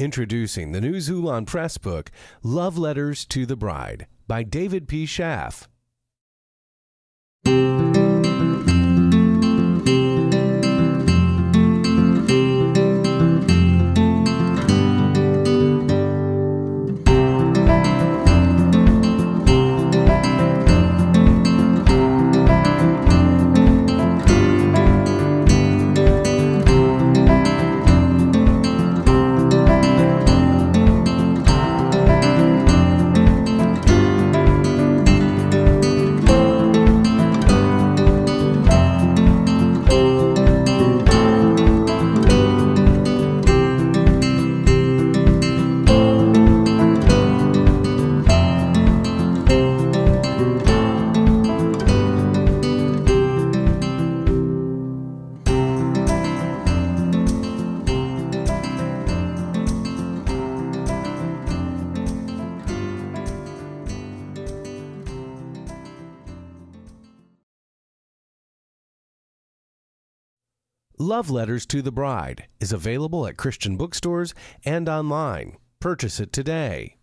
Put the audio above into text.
Introducing the new Xulon Press book, Love Letters to the Bride, by David P. Schaff. Love Letters to the Bride is available at Christian bookstores and online. Purchase it today.